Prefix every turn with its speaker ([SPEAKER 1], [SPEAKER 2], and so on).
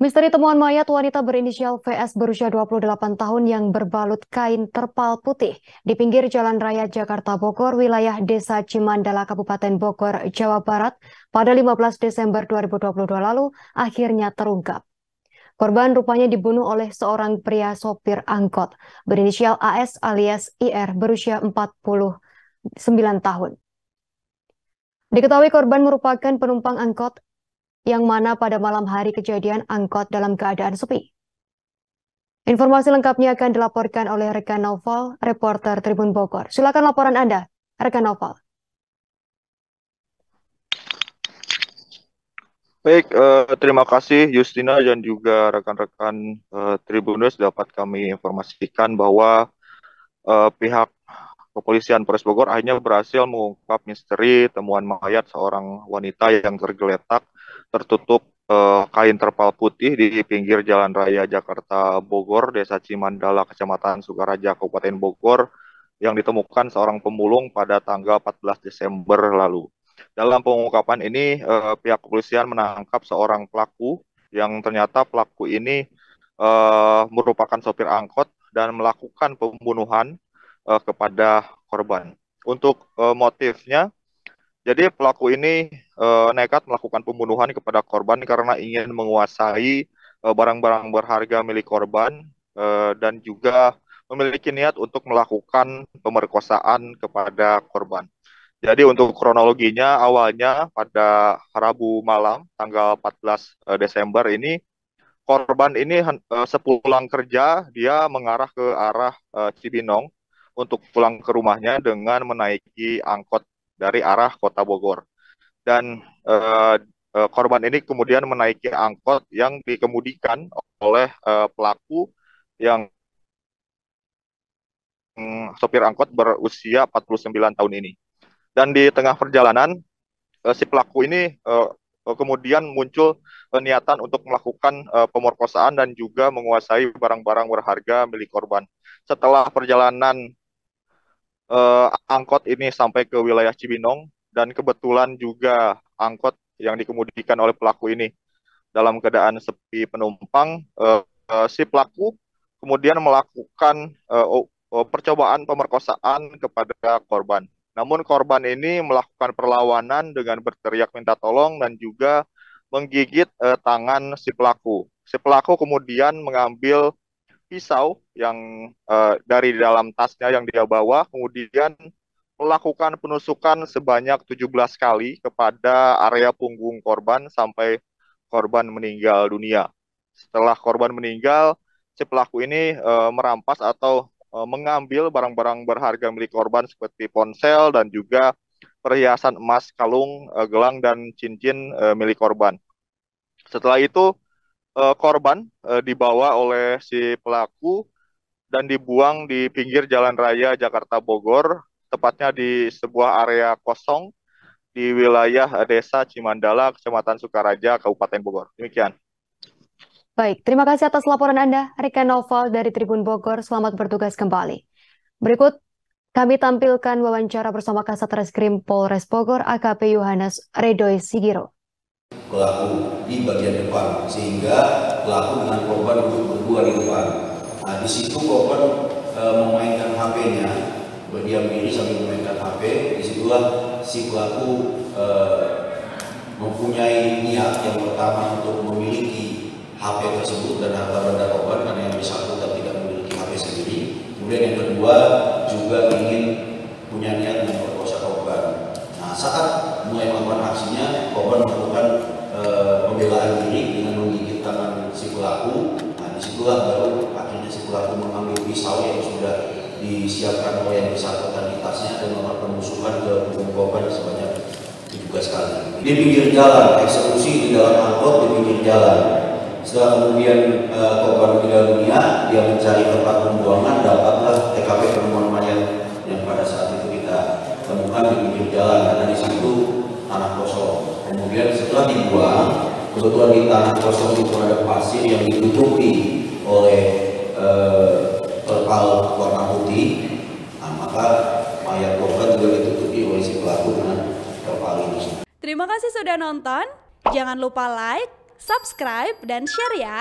[SPEAKER 1] Misteri temuan mayat wanita berinisial VS berusia 28 tahun yang berbalut kain terpal putih di pinggir Jalan Raya Jakarta Bogor, wilayah Desa Cimandala, Kabupaten Bogor, Jawa Barat pada 15 Desember 2022 lalu akhirnya terungkap. Korban rupanya dibunuh oleh seorang pria sopir angkot berinisial AS alias IR berusia 49 tahun. Diketahui korban merupakan penumpang angkot yang mana pada malam hari kejadian angkot dalam keadaan sepi. Informasi lengkapnya akan dilaporkan oleh rekan Novel, reporter Tribun Bogor. Silakan laporan Anda, rekan Novel.
[SPEAKER 2] Baik, uh, terima kasih Justina dan juga rekan-rekan uh, Tribunus dapat kami informasikan bahwa uh, pihak kepolisian Polres Bogor akhirnya berhasil mengungkap misteri temuan mayat seorang wanita yang tergeletak tertutup uh, kain terpal putih di pinggir Jalan Raya Jakarta Bogor, Desa Cimandala, Kecamatan Sukaraja, Kabupaten Bogor, yang ditemukan seorang pemulung pada tanggal 14 Desember lalu. Dalam pengungkapan ini, uh, pihak kepolisian menangkap seorang pelaku yang ternyata pelaku ini uh, merupakan sopir angkot dan melakukan pembunuhan uh, kepada korban. Untuk uh, motifnya, jadi pelaku ini uh, nekat melakukan pembunuhan kepada korban karena ingin menguasai eh, barang-barang uh, berharga milik korban uh, dan juga memiliki niat untuk melakukan pemerkosaan kepada korban. Jadi untuk kronologinya awalnya pada Rabu malam tanggal 14 Desember ini korban ini sepulang kerja dia mengarah ke arah Cibinong untuk pulang ke rumahnya dengan menaiki angkot dari arah kota Bogor. Dan uh, uh, korban ini kemudian menaiki angkot yang dikemudikan oleh uh, pelaku yang um, sopir angkot berusia 49 tahun ini. Dan di tengah perjalanan uh, si pelaku ini uh, kemudian muncul uh, niatan untuk melakukan uh, pemerkosaan dan juga menguasai barang-barang berharga milik korban. Setelah perjalanan uh, angkot ini sampai ke wilayah Cibinong dan kebetulan juga angkot yang dikemudikan oleh pelaku ini dalam keadaan sepi penumpang uh, uh, si pelaku kemudian melakukan uh, uh, percobaan pemerkosaan kepada korban. Namun korban ini melakukan perlawanan dengan berteriak minta tolong dan juga menggigit uh, tangan si pelaku. Si pelaku kemudian mengambil pisau yang uh, dari dalam tasnya yang dia bawa, kemudian melakukan penusukan sebanyak 17 kali kepada area punggung korban sampai korban meninggal dunia. Setelah korban meninggal, si pelaku ini uh, merampas atau uh, mengambil barang-barang berharga milik korban seperti ponsel dan juga perhiasan emas, kalung, uh, gelang dan cincin milik korban. Setelah itu uh, korban uh, dibawa oleh si pelaku dan dibuang di pinggir jalan raya Jakarta Bogor, tepatnya di sebuah area kosong di wilayah Desa Cimandala, Kecamatan Sukaraja, Kabupaten Bogor. Demikian.
[SPEAKER 1] Baik, terima kasih atas laporan Anda, Rika Noval dari Tribun Bogor. Selamat bertugas kembali. Berikut kami tampilkan wawancara bersama Kasat Reskrim Polres Bogor, AKP Yohanes Redoy Sigiro
[SPEAKER 3] pelaku di bagian depan sehingga pelaku dengan korban duduk berdua di depan. Nah di situ korban e, memainkan HP-nya berdiam diri sambil memainkan HP. Di situlah si pelaku e, mempunyai niat yang pertama untuk memiliki HP tersebut dan harta benda korban karena yang bersangkutan tidak memiliki HP sendiri. Kemudian yang kedua juga ingin punya niat memperkosa korban. Nah saat mulai melakukan aksinya korban melakukan pembelaan diri dengan menggigit tangan si pelaku. Nah di situlah baru akhirnya si pelaku mengambil pisau yang sudah disiapkan oleh yang bersangkutan di tasnya dan melakukan pemusuhan ke punggung korban sebanyak 17 kali. Di pinggir jalan, eksekusi di dalam angkot di pinggir jalan. Setelah kemudian e, korban meninggal dunia, dia mencari tempat pembuangan, dapatlah TKP penemuan mayat yang pada saat itu kita temukan di pinggir jalan karena di situ tanah kosong. Kemudian setelah dibuang, kebetulan di tanah kosong itu ada pasir yang ditutupi oleh eh, warna putih. Nah, maka mayat korban juga ditutupi oleh si pelaku dengan terpal ini.
[SPEAKER 4] Terima kasih sudah nonton. Jangan lupa like subscribe, dan share ya.